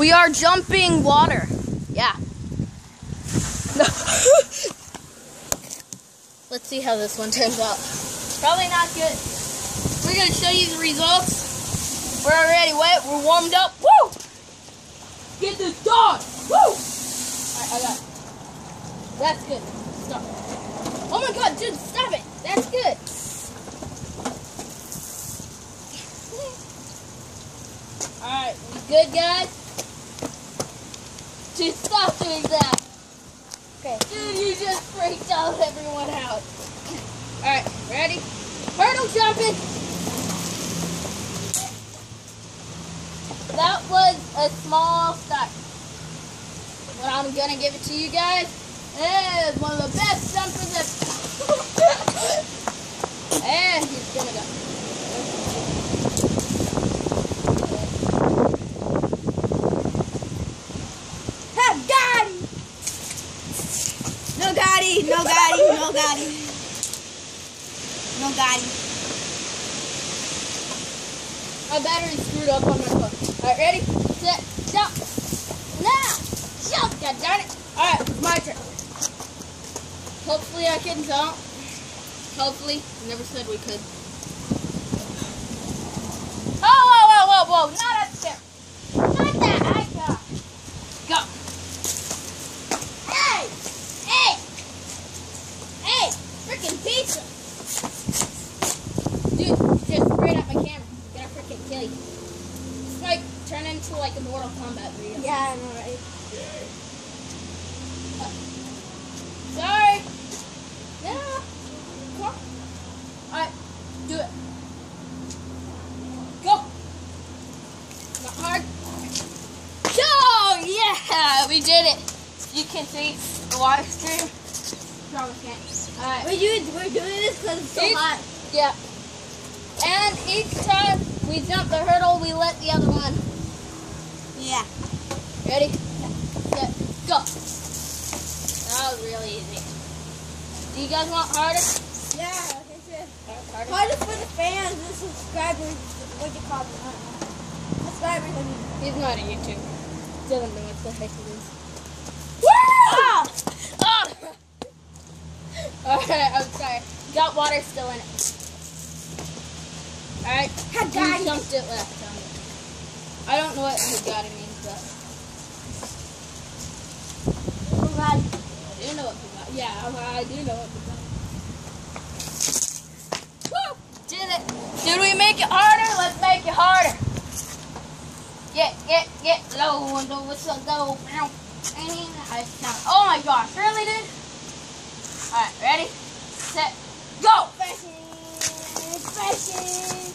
We are jumping water. Yeah. Let's see how this one turns out. Probably not good. We're gonna show you the results. We're already wet. We're warmed up. Woo! Get this dog. Woo! Alright, I got it. That's good. Stop. Oh my god, dude, stop it. That's good. Alright, good, guys? Dude, stop doing that. Okay. Dude, you just freaked out everyone out. Alright, ready? Hurdle jumping. That was a small start. But I'm gonna give it to you guys. It is one of the best jumpers ever. and he's gonna go. Ha, got him. No Gotti, no Gotti, no Gotti. My battery's screwed up on my phone. Alright, ready? Set, jump. Now! Jump! God darn it. Alright, it's my turn. Hopefully I can jump. Hopefully. Never said we could. Oh, whoa, whoa, whoa, whoa. Not. Not that. I got. Go. Hey! Hey! Hey! Freaking pizza! Dude, just sprayed up my camera. Gonna freaking kill you. It's like turn into like a Mortal Kombat video. Yeah, I know, right? Uh, sorry. No. Come on. Alright, do it. Go. Not hard. Go! Yeah, we did it. You can see the live stream. Probably can't. Alright. We're doing, we're doing this because it's so hot. Yeah. And each time we jump the hurdle, we let the other one. Yeah. Ready? Set, go. That was really easy. Do you guys want harder? Yeah, I. Harder? Harder for the fans and subscribers. What you call them? Subscribers. He's not a YouTube. Doesn't know what the heck it is. Ah! Ah! Alright, I'm sorry. Got water still in it. Alright, Ha, you jumped it time. I don't know what Hagata means, but God. I do know what Yeah, I do know what Hagata Woo! Did it. Did we make it harder? Let's make it harder. Get, get, get low and the whistle go. Bow. And I. Oh my gosh, really, dude? Alright, ready? Set, go! Fashion. Fashion.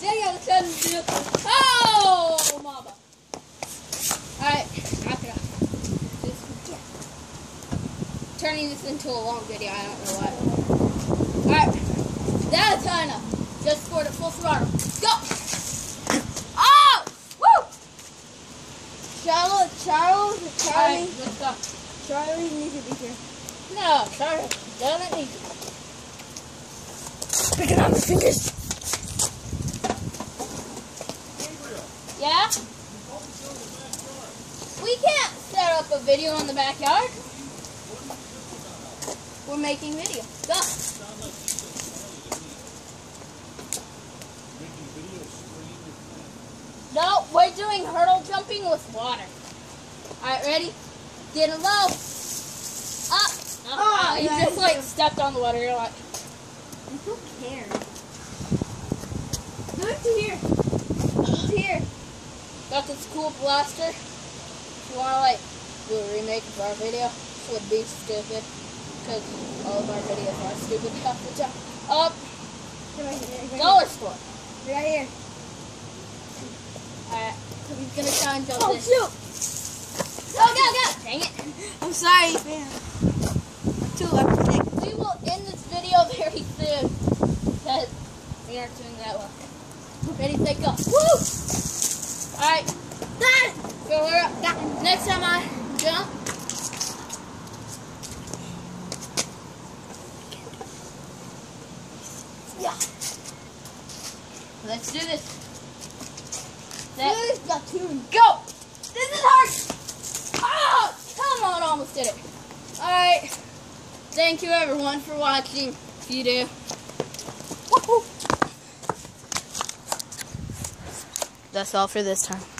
Dang, I was trying to do it. Oh, mama. Alright, knock it off. Just turning this into a long video, I don't know why. Alright, that's enough. Just scored it full throttle. Go! Oh! Woo! Charlotte, Charles, Charlie. let's go. Charlie needs to be here. No, sorry. Doesn't need to. Picking on my fingers. Yeah? We can't set up a video in the backyard. We're making video. Go. No, we're doing hurdle jumping with water. Alright, ready? Get it low. Up. Oh, ah, you just like stepped on the water. You're like, Who cares? Do it to here. It's here. got this cool blaster. If you wanna like do a remake of our video, would be stupid. Because all of our videos are stupid the time. Up, Right here. Right dollar store. Right here. Alright, so he's gonna try and jump Oh, this. shoot. Go, go, go! Dang it. I'm sorry, man. Too left. We will end this video very soon. Because we aren't doing that well. Ready, set, go. Woo! Alright, Got ah! it. up. Got- Next time I jump, let's do this. This. Go. two, and go! This is hard! Oh, come on, almost did it. Alright. Thank you everyone for watching. If you do. Woohoo! That's all for this time.